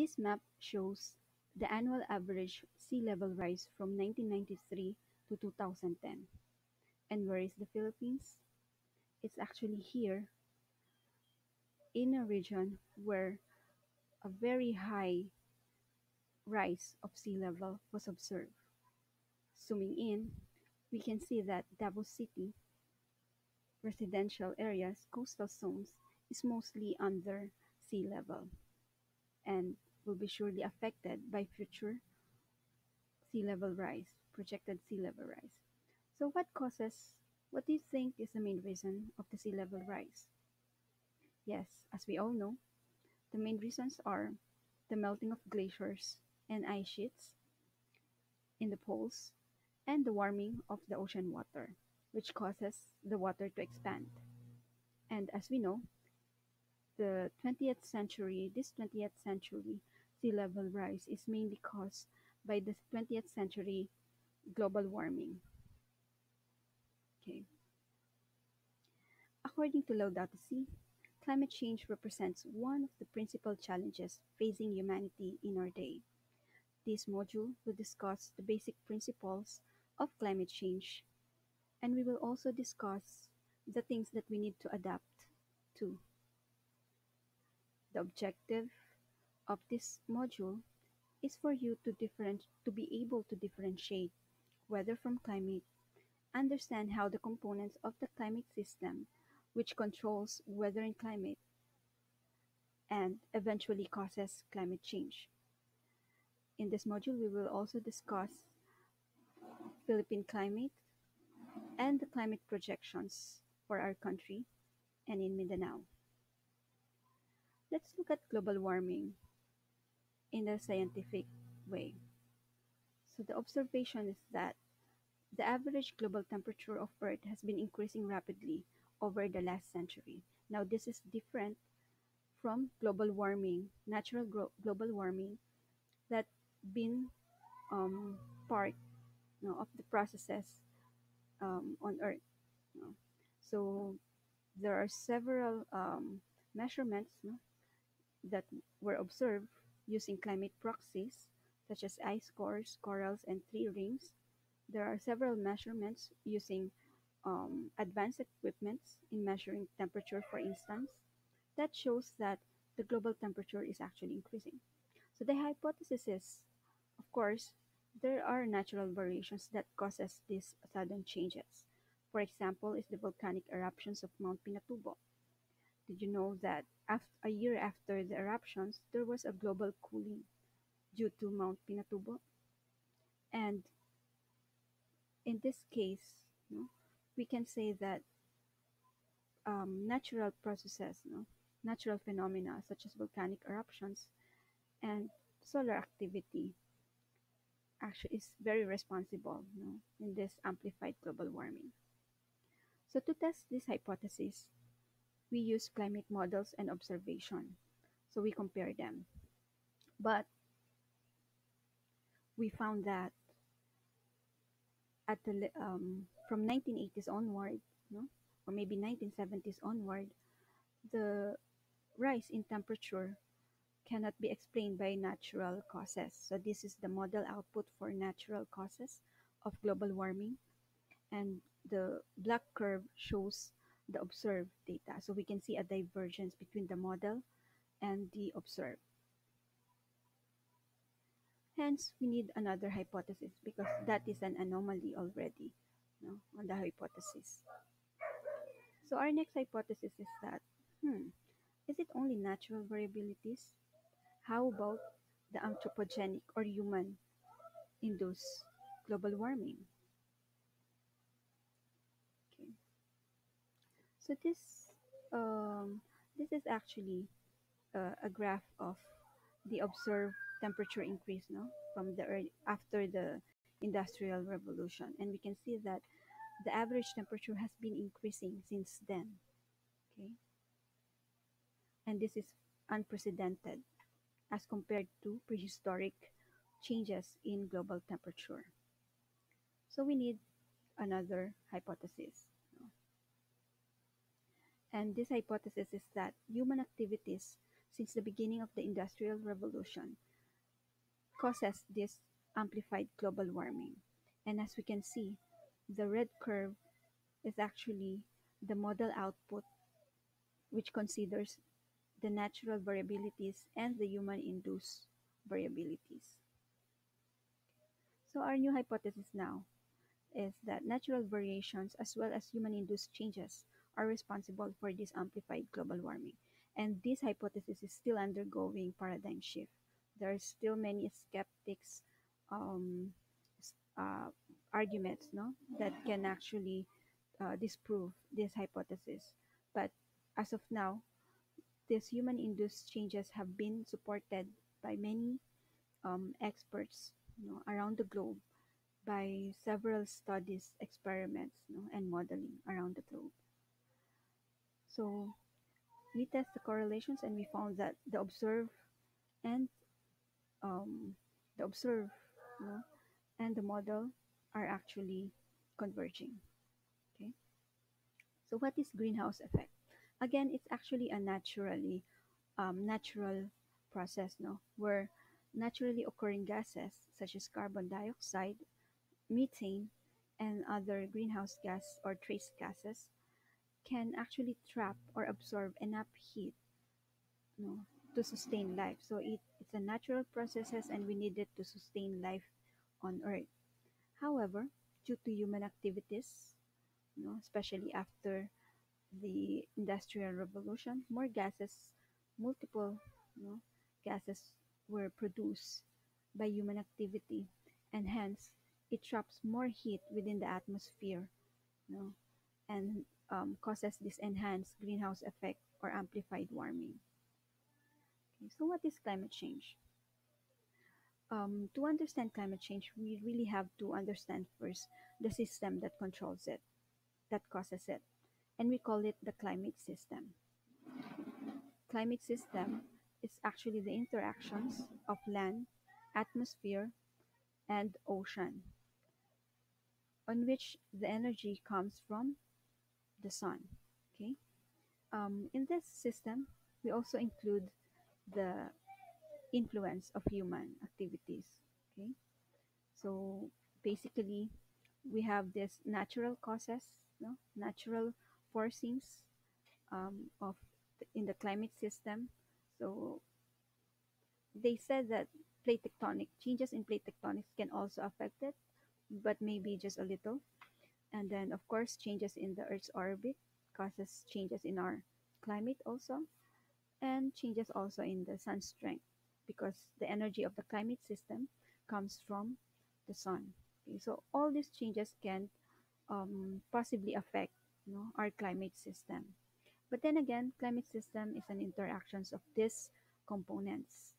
This map shows the annual average sea level rise from 1993 to 2010. And where is the Philippines? It's actually here in a region where a very high rise of sea level was observed. Zooming in, we can see that Davao City, residential areas, coastal zones, is mostly under sea level and will be surely affected by future sea level rise, projected sea level rise. So what causes, what do you think is the main reason of the sea level rise? Yes, as we all know, the main reasons are the melting of glaciers and ice sheets in the poles and the warming of the ocean water, which causes the water to expand. And as we know, the 20th century, this 20th century sea level rise is mainly caused by the 20th century global warming. Okay. According to Laudato Si, climate change represents one of the principal challenges facing humanity in our day. This module will discuss the basic principles of climate change, and we will also discuss the things that we need to adapt to. The objective of this module is for you to different to be able to differentiate weather from climate, understand how the components of the climate system which controls weather and climate and eventually causes climate change. In this module, we will also discuss Philippine climate and the climate projections for our country and in Mindanao. Let's look at global warming in a scientific way. So the observation is that the average global temperature of Earth has been increasing rapidly over the last century. Now this is different from global warming, natural global warming that been um, part you know, of the processes um, on Earth. you know. So there are several um, measurements no, that were observed using climate proxies such as ice cores, corals, and tree rings. There are several measurements using um, advanced equipments in measuring temperature, for instance, that shows that the global temperature is actually increasing. So the hypothesis is, of course, there are natural variations that causes these sudden changes. For example, is the volcanic eruptions of Mount Pinatubo. Did you know that after, a year after the eruptions, there was a global cooling due to Mount Pinatubo? And in this case, you know, we can say that um, natural processes, you know, natural phenomena such as volcanic eruptions and solar activity actually is very responsible you know, in this amplified global warming. So to test this hypothesis, we use climate models and observation. So we compare them. But we found that at the um, from 1980s onward, no, or maybe 1970s onward, the rise in temperature cannot be explained by natural causes. So this is the model output for natural causes of global warming. And the black curve shows the observed data. So we can see a divergence between the model and the observed. Hence, we need another hypothesis because that is an anomaly already no, on the hypothesis. So our next hypothesis is that, hmm, is it only natural variabilities? How about the anthropogenic or human induced global warming? Okay. So this um, this is actually uh, a graph of the observed temperature increase no from the early, after the industrial revolution. And we can see that the average temperature has been increasing since then okay? And this is unprecedented as compared to prehistoric changes in global temperature. So we need another hypothesis? And this hypothesis is that human activities since the beginning of the Industrial Revolution causes this amplified global warming. And as we can see, the red curve is actually the model output, which considers the natural variabilities and the human induced variabilities. So, our new hypothesis now is that natural variations as well as human induced changes are responsible for this amplified global warming. And this hypothesis is still undergoing paradigm shift. There are still many skeptics um, uh, arguments no, that can actually uh, disprove this hypothesis. But as of now, these human induced changes have been supported by many um, experts you know, around the globe by several studies, experiments, you know, and modeling around the globe. So we test the correlations and we found that the observed and um, the observed you know, and the model are actually converging. Okay. So what is greenhouse effect? Again, it's actually a naturally um, natural process, no, where naturally occurring gases such as carbon dioxide, methane, and other greenhouse gas or trace gases can actually trap or absorb enough heat no, to sustain life. So it, it's a natural processes and we need it to sustain life on Earth. However, due to human activities, you know, especially after the Industrial Revolution, more gases, multiple you know, gases were produced by human activity, and hence it traps more heat within the atmosphere, you know, and um, causes this enhanced greenhouse effect or amplified warming. Okay, so what is climate change? Um, to understand climate change, we really have to understand first the system that controls it, that causes it, and we call it the climate system. Climate system is actually the interactions of land, atmosphere, and ocean, on which the energy comes from the sun. Okay. Um, in this system, we also include the influence of human activities. Okay. So basically, we have this natural causes, no, natural forcings um, of in the climate system. So they said that plate tectonic changes in plate tectonics can also affect it, but maybe just a little. And then, of course, changes in the Earth's orbit causes changes in our climate also, and changes also in the sun's strength because the energy of the climate system comes from the sun. Okay, so all these changes can um, possibly affect you know, our climate system. But then again, climate system is an interactions of these components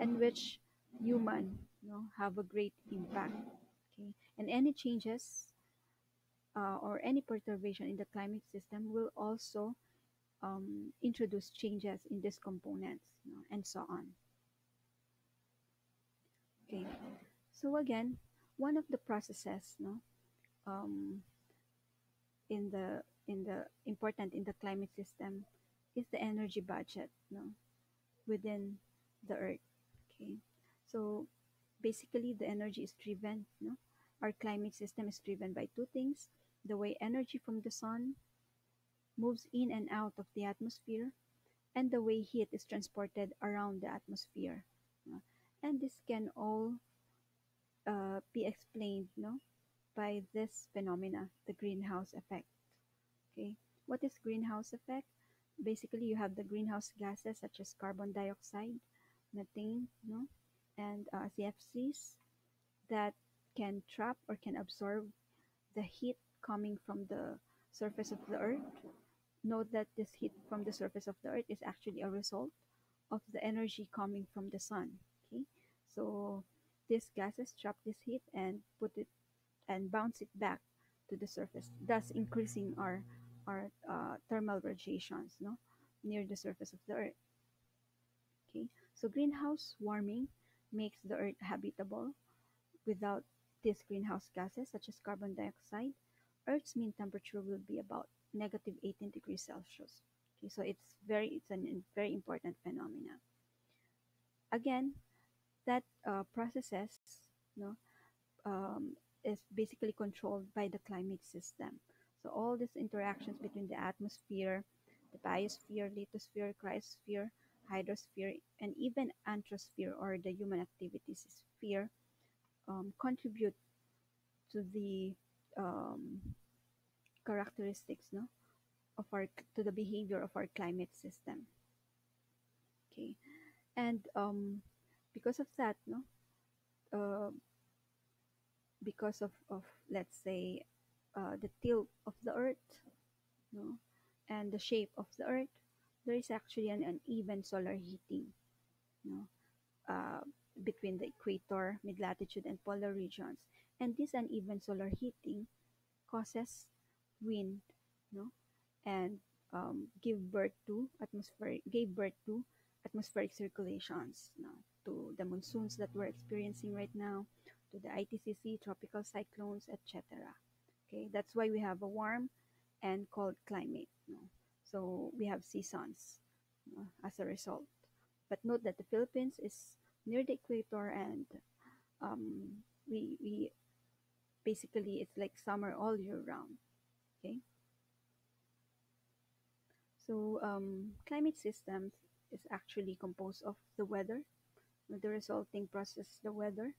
in which human you know, have a great impact. Okay, and any changes uh, or any perturbation in the climate system will also um, introduce changes in these components you know, and so on. Okay, so again, one of the processes no, um, in the in the important in the climate system is the energy budget no, within the earth. Okay, so basically the energy is driven. No, our climate system is driven by two things: the way energy from the sun moves in and out of the atmosphere, and the way heat is transported around the atmosphere. And this can all uh, be explained no, by this phenomena, the greenhouse effect. Okay, what is greenhouse effect? Basically, you have the greenhouse gases such as carbon dioxide, methane, no, and uh, CFCs that can trap or can absorb the heat coming from the surface of the earth. Note that this heat from the surface of the earth is actually a result of the energy coming from the sun. Okay, so these gases trap this heat and put it and bounce it back to the surface, thus increasing our our uh, thermal radiations, no, near the surface of the earth. Okay, so greenhouse warming makes the earth habitable without these greenhouse gases such as carbon dioxide. Earth's mean temperature will be about negative 18 degrees Celsius. Okay, so it's very it's a very important phenomena. Again, that uh, processes no, um, is basically controlled by the climate system. So all these interactions between the atmosphere, the biosphere, lithosphere, cryosphere, hydrosphere, and even anthrosphere or the human activities sphere um, contribute to the um, characteristics no, of our to the behavior of our climate system. Okay, and um, because of that, no, uh, because of, of let's say uh, the tilt of the earth no, and the shape of the earth, there is actually an uneven solar heating no, uh, between the equator, mid latitude, and polar regions. And this uneven solar heating causes wind no, and um, give birth to atmospheric gave birth to atmospheric circulations no, to the monsoons that we're experiencing right now to the ITCZ, tropical cyclones, etc. Okay, that's why we have a warm and cold climate. No? So we have seasons no, as a result. But note that the Philippines is near the equator and um, we, we basically it's like summer all year round. Okay. So um, climate systems is actually composed of the weather, the resulting process, the weather,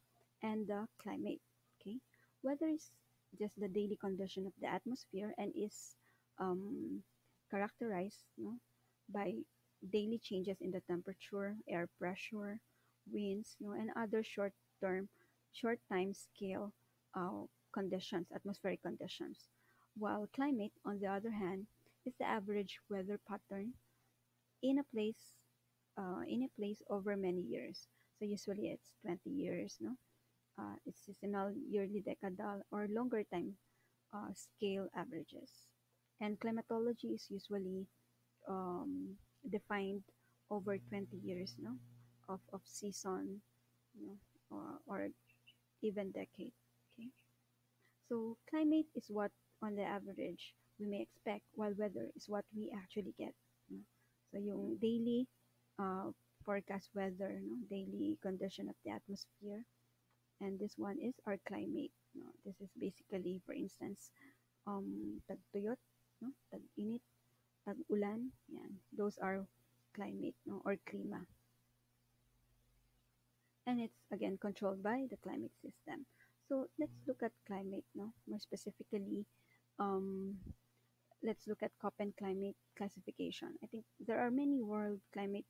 and the climate. Okay, weather is just the daily condition of the atmosphere and is um, characterized by daily changes in the temperature, air pressure, winds, no, and other short-term, short time scale uh, conditions, atmospheric conditions. While climate, on the other hand, is the average weather pattern in a place uh, in a place over many years. So usually it's 20 years, no? uh, its seasonal, yearly, decadal, or longer time uh, scale averages. And climatology is usually um, defined over 20 years no, of, of season you know, or, or even decade. So climate is what on the average we may expect while weather is what we actually get. No? So yung daily uh, forecast weather, no? daily condition of the atmosphere, and this one is our climate. No? This is basically, for instance, um, tagtuyot, no? tag-init, tag-ulan. Yan. Those are climate no? or klima. And it's again controlled by the climate system. So let's look at climate, no? More specifically, um, let's look at Köppen climate classification. I think there are many world climate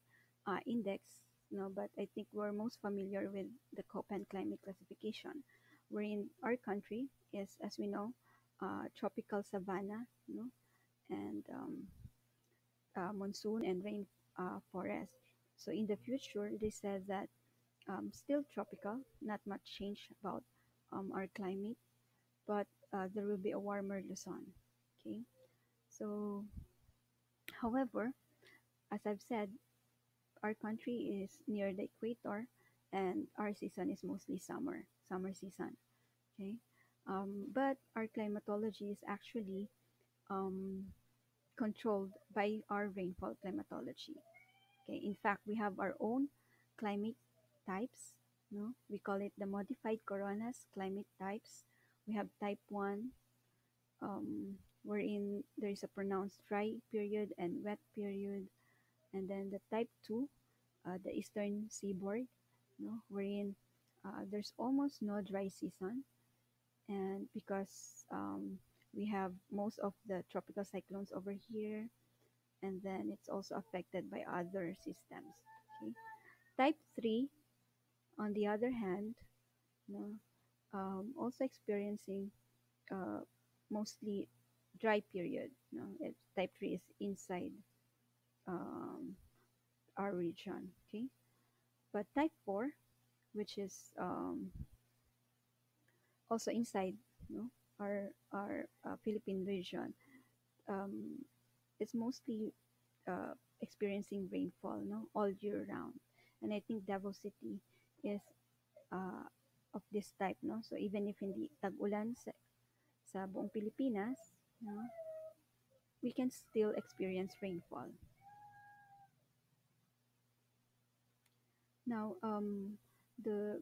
uh, index no, but I think we're most familiar with the Köppen climate classification, We're wherein our country is, as we know, uh, tropical savanna, no, and um, uh, monsoon and rain uh, forest. So in the future, they said that um, still tropical, not much change about um, our climate, but uh, there will be a warmer Luzon. Okay, so however, as I've said, our country is near the equator and our season is mostly summer, summer season. Okay. Um, but our climatology is actually um, controlled by our rainfall climatology. Okay. In fact, we have our own climate types. No, we call it the modified coronas climate types. We have type one, um, wherein there is a pronounced dry period and wet period. And then the type 2 uh, the eastern seaboard no? Wherein uh, there's almost no dry season. And because um, we have most of the tropical cyclones over here and then it's also affected by other systems okay? Type 3 on the other hand no um, also experiencing uh, mostly dry period no it, type 3 is inside um, our region. Okay, but type 4, which is um, also inside no, our, our uh, Philippine region, um, it's mostly uh, experiencing rainfall no, all year round. And I think Davao City is uh, of this type. No? So even if hindi tag-ulan sa, sa buong Pilipinas, no, we can still experience rainfall. Now, um, the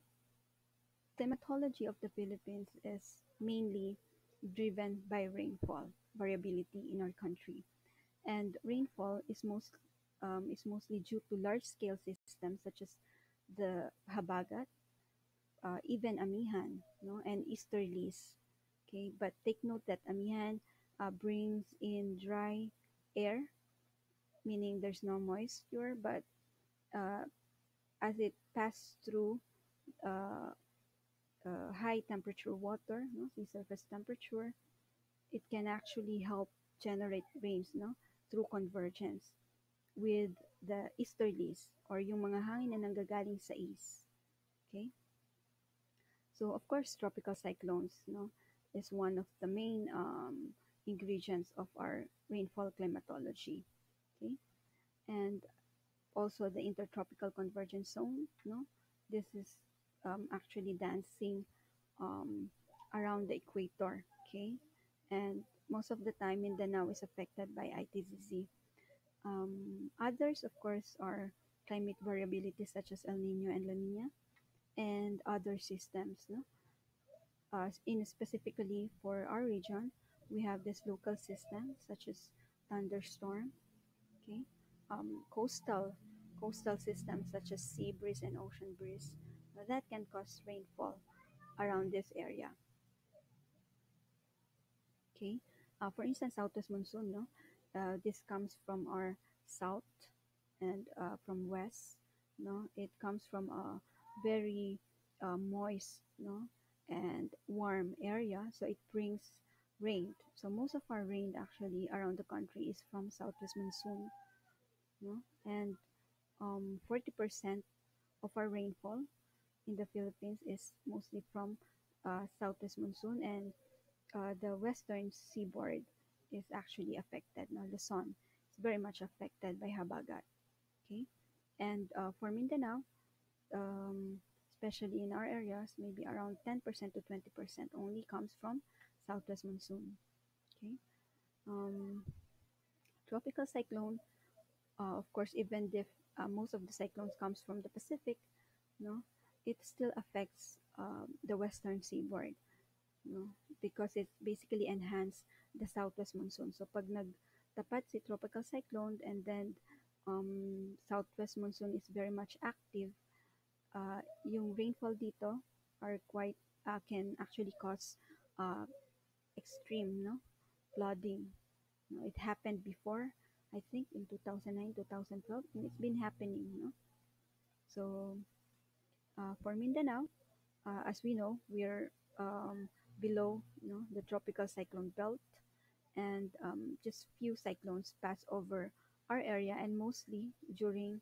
climatology of the Philippines is mainly driven by rainfall variability in our country, and rainfall is most um, is mostly due to large-scale systems such as the Habagat, uh, even Amihan, no, and easterlies. Okay, but take note that Amihan uh, brings in dry air, meaning there's no moisture, but uh, as it passes through uh, uh, high temperature water, no, sea surface temperature, it can actually help generate rains no, through convergence with the easterlies or yung mga hangin na nanggagaling sa east. Okay? So, of course, tropical cyclones no, is one of the main um, ingredients of our rainfall climatology. Okay? And also the intertropical convergence zone. No, this is um, actually dancing um, around the equator. Okay, and most of the time Mindanao is affected by ITZZ. Um, others, of course, are climate variability such as El Nino and La Nina, and other systems. No? Uh, in specifically for our region, we have this local system such as thunderstorm, okay, um, coastal coastal systems such as sea breeze and ocean breeze uh, that can cause rainfall around this area. Okay, uh, for instance, southwest monsoon, no, uh, this comes from our south and uh, from west. No, it comes from a very uh, moist, no, and warm area, so it brings rain. So most of our rain actually around the country is from southwest monsoon, no, and um, 40% of our rainfall in the Philippines is mostly from uh, southwest monsoon and uh, the western seaboard is actually affected. Now, Luzon is very much affected by Habagat. Okay, and uh, for Mindanao, um, especially in our areas, maybe around 10% to 20% only comes from southwest monsoon. Okay, um, tropical cyclone, uh, of course, even if uh, most of the cyclones comes from the Pacific, no, it still affects um, the western seaboard, no, because it basically enhance the southwest monsoon. So pag nagtapat si tropical cyclone and then um, southwest monsoon is very much active, uh, yung rainfall dito are quite uh, can actually cause uh, extreme no flooding. No, it happened before I think in 2009, 2012, and it's been happening, no? So, uh, for Mindanao, uh, as we know, we're um, below, you know, the tropical cyclone belt, and um, just few cyclones pass over our area, and mostly during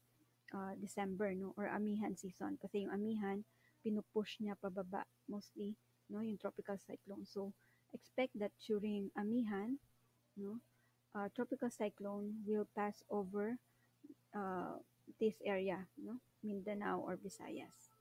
uh, December, no, or amihan season. Kasi yung amihan, pinupush niya pababa, mostly, no, yung tropical cyclone. So, expect that during amihan, no, uh, tropical cyclone will pass over uh, this area, no? Mindanao or Visayas.